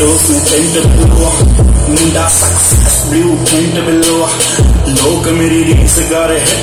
دوس نتعند بروح نندع سكس حسبي وبنت باللوح لو كاميري لي سيجارة